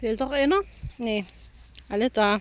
Fehlt doch einer? Nee, alle da.